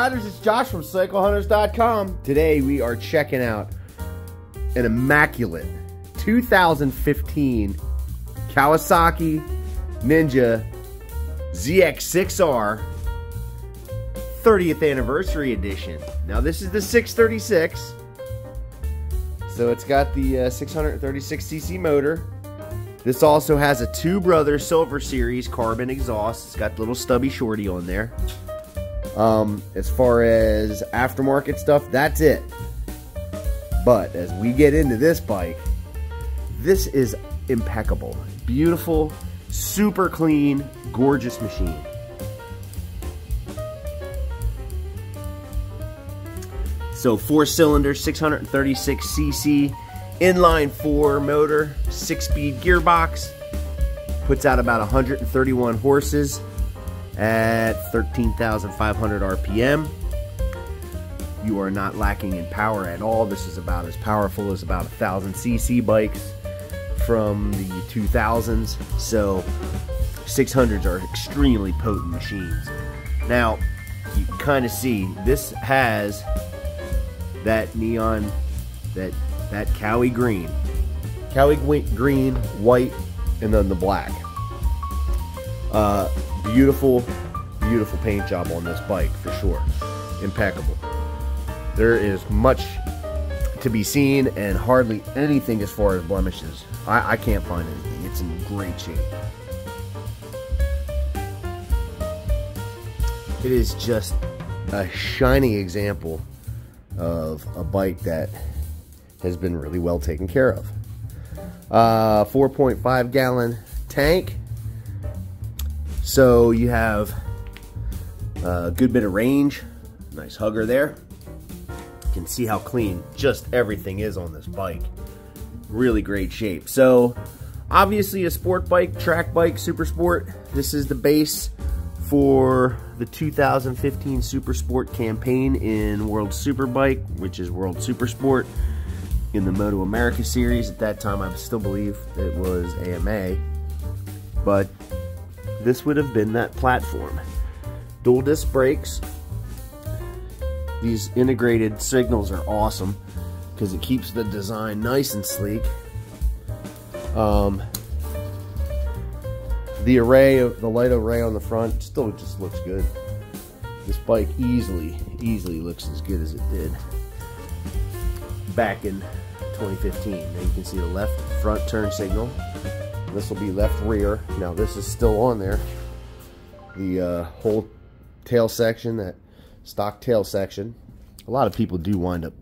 riders, it's Josh from CycleHunters.com. Today we are checking out an immaculate 2015 Kawasaki Ninja ZX6R 30th anniversary edition. Now this is the 636. So it's got the uh, 636cc motor. This also has a two brother silver series carbon exhaust. It's got little stubby shorty on there. Um, as far as aftermarket stuff, that's it. But as we get into this bike, this is impeccable. Beautiful, super clean, gorgeous machine. So four cylinder, 636cc inline four motor, six speed gearbox, puts out about 131 horses at 13,500 RPM. You are not lacking in power at all. This is about as powerful as about a thousand cc bikes from the 2000s. So 600s are extremely potent machines. Now, you kind of see this has that neon, that that Kawi green. Kawi green, white, and then the black. Uh, beautiful, beautiful paint job on this bike for sure. Impeccable. There is much to be seen and hardly anything as far as blemishes. I, I can't find anything. It's in great shape. It is just a shining example of a bike that has been really well taken care of. Uh, 4.5 gallon tank. So you have a good bit of range. Nice hugger there. You can see how clean just everything is on this bike. Really great shape. So obviously a sport bike, track bike, super sport. This is the base for the 2015 Super Sport campaign in World Superbike, which is World Super Sport in the Moto America series. At that time, I still believe it was AMA, but this would have been that platform. Dual disc brakes. These integrated signals are awesome because it keeps the design nice and sleek. Um, the array of the light array on the front still just looks good. This bike easily, easily looks as good as it did back in 2015. Now you can see the left front turn signal. This will be left rear. Now this is still on there. The uh, whole tail section, that stock tail section. A lot of people do wind up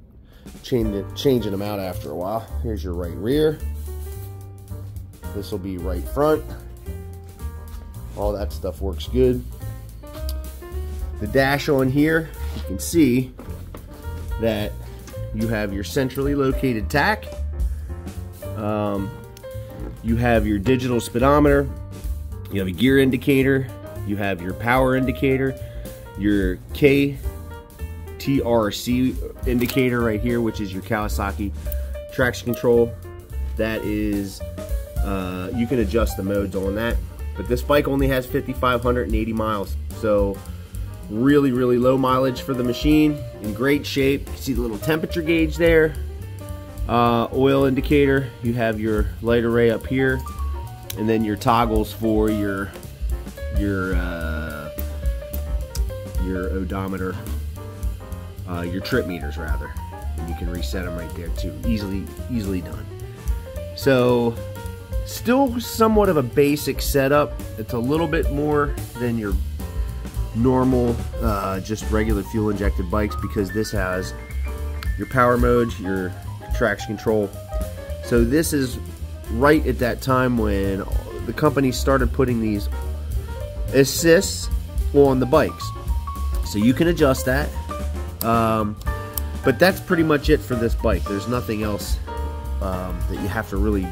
changing, changing them out after a while. Here's your right rear. This will be right front. All that stuff works good. The dash on here, you can see that you have your centrally located tach. Um, you have your digital speedometer. You have a gear indicator. You have your power indicator. Your KTRC indicator right here, which is your Kawasaki traction control. That is, uh, you can adjust the modes on that. But this bike only has 5,580 miles. So Really, really low mileage for the machine. In great shape. You see the little temperature gauge there. Uh, oil indicator. You have your light array up here. And then your toggles for your your uh, your odometer, uh, your trip meters rather. And you can reset them right there too. Easily, easily done. So still somewhat of a basic setup. It's a little bit more than your normal, uh, just regular fuel injected bikes because this has your power mode, your traction control. So this is right at that time when the company started putting these assists on the bikes. So you can adjust that. Um, but that's pretty much it for this bike. There's nothing else um, that you have to really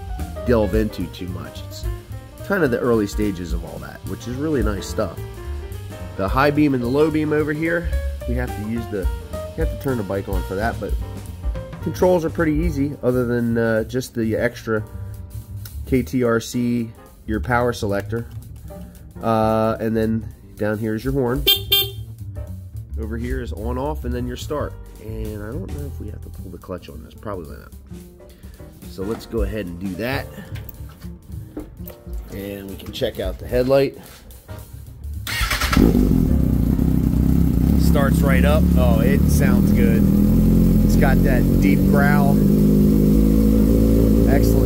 delve into too much. It's kind of the early stages of all that, which is really nice stuff the high beam and the low beam over here. We have to use the, you have to turn the bike on for that, but controls are pretty easy other than uh, just the extra KTRC, your power selector. Uh, and then down here is your horn. over here is on off and then your start. And I don't know if we have to pull the clutch on this, probably not. So let's go ahead and do that. And we can check out the headlight. Starts right up. Oh, it sounds good. Got that deep growl. Excellent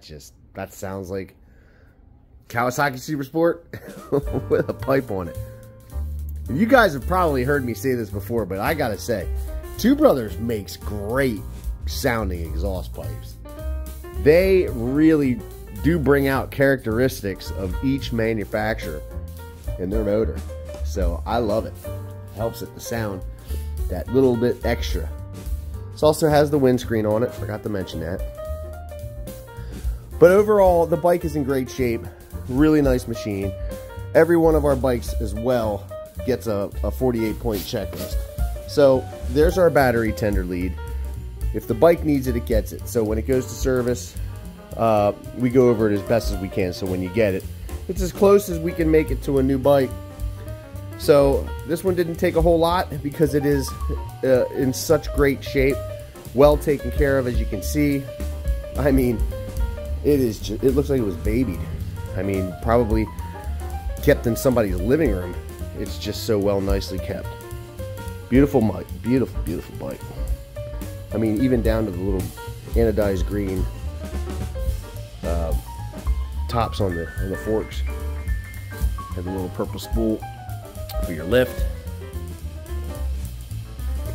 that just that sounds like Kawasaki Super Sport with a pipe on it. You guys have probably heard me say this before, but I gotta say, Two Brothers makes great sounding exhaust pipes. They really do bring out characteristics of each manufacturer in their motor. So I love it. Helps it to sound that little bit extra. This also has the windscreen on it, forgot to mention that. But overall, the bike is in great shape. Really nice machine. Every one of our bikes as well gets a, a 48 point checklist. So there's our battery tender lead. If the bike needs it, it gets it. So when it goes to service, uh, we go over it as best as we can. So when you get it, it's as close as we can make it to a new bike. So this one didn't take a whole lot because it is uh, in such great shape, well taken care of as you can see. I mean, it is. Just, it looks like it was babied. I mean, probably kept in somebody's living room. It's just so well nicely kept. Beautiful bike, beautiful, beautiful bike. I mean, even down to the little anodized green uh, tops on the on the forks. Have a little purple spool for your lift.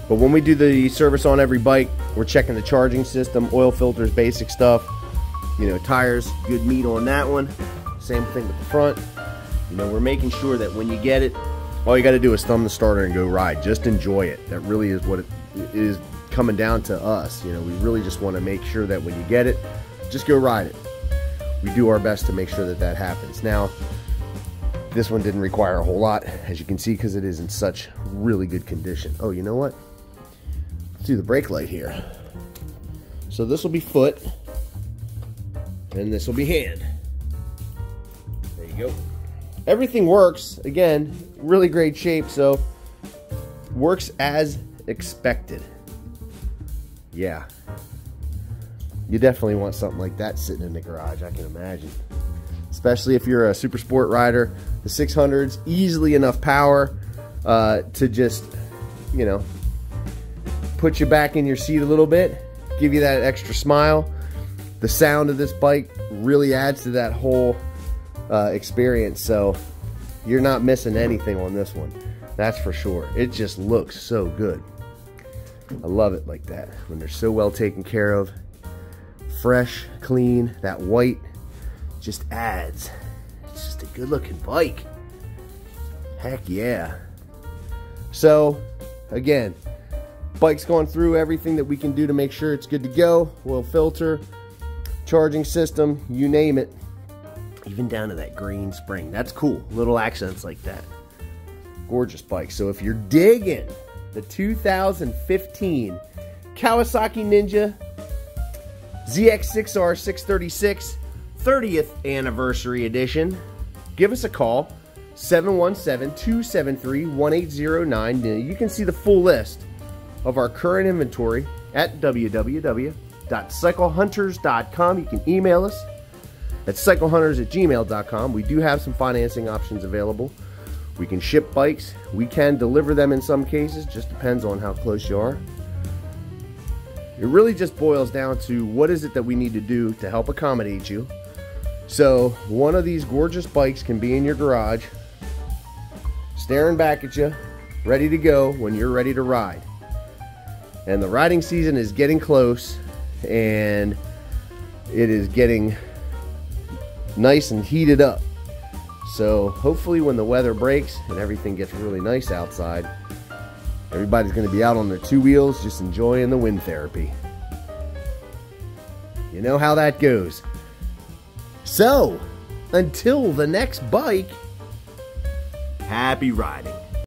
But when we do the service on every bike, we're checking the charging system, oil filters, basic stuff. You know, tires, good meat on that one. Same thing with the front. You know, we're making sure that when you get it, all you got to do is thumb the starter and go ride. Just enjoy it. That really is what it is coming down to us. You know, we really just want to make sure that when you get it, just go ride it. We do our best to make sure that that happens. Now, this one didn't require a whole lot, as you can see, because it is in such really good condition. Oh, you know what? Let's do the brake light here. So this will be foot, and this will be hand. There you go. Everything works. Again, really great shape, so works as expected. Yeah. You definitely want something like that sitting in the garage, I can imagine. Especially if you're a super sport rider. The 600's easily enough power uh, to just, you know, put you back in your seat a little bit, give you that extra smile. The sound of this bike really adds to that whole uh, experience. So you're not missing anything on this one. That's for sure. It just looks so good. I love it like that when they're so well taken care of. Fresh, clean, that white just adds. It's just a good looking bike. Heck yeah. So, again, bike's going through everything that we can do to make sure it's good to go. We'll filter, charging system, you name it even down to that green spring. That's cool. Little accents like that. Gorgeous bike. So if you're digging the 2015 Kawasaki Ninja ZX6R 636 30th anniversary edition, give us a call 717-273-1809. You can see the full list of our current inventory at www.cyclehunters.com. You can email us at cyclehunters at gmail.com. We do have some financing options available. We can ship bikes. We can deliver them in some cases. Just depends on how close you are. It really just boils down to what is it that we need to do to help accommodate you. So one of these gorgeous bikes can be in your garage, staring back at you, ready to go when you're ready to ride. And the riding season is getting close and it is getting nice and heated up. So hopefully when the weather breaks and everything gets really nice outside, everybody's going to be out on their two wheels just enjoying the wind therapy. You know how that goes. So, until the next bike, happy riding.